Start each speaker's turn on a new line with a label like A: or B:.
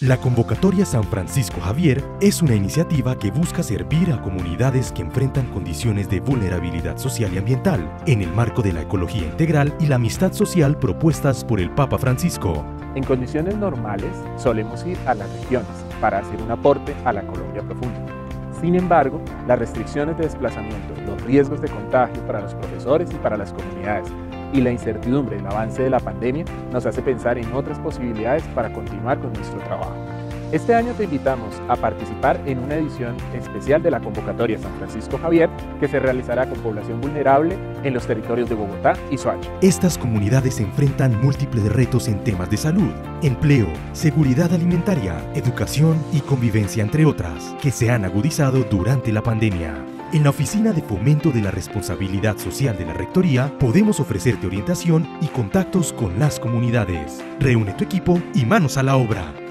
A: La convocatoria San Francisco Javier es una iniciativa que busca servir a comunidades que enfrentan condiciones de vulnerabilidad social y ambiental en el marco de la ecología integral y la amistad social propuestas por el Papa Francisco.
B: En condiciones normales solemos ir a las regiones para hacer un aporte a la Colombia profunda. Sin embargo, las restricciones de desplazamiento, los riesgos de contagio para los profesores y para las comunidades y la incertidumbre del avance de la pandemia nos hace pensar en otras posibilidades para continuar con nuestro trabajo. Este año te invitamos a participar en una edición especial de la convocatoria San Francisco Javier que se realizará con población vulnerable en los territorios de Bogotá y Soacha.
A: Estas comunidades enfrentan múltiples retos en temas de salud, empleo, seguridad alimentaria, educación y convivencia entre otras, que se han agudizado durante la pandemia. En la Oficina de Fomento de la Responsabilidad Social de la Rectoría podemos ofrecerte orientación y contactos con las comunidades. Reúne tu equipo y manos a la obra.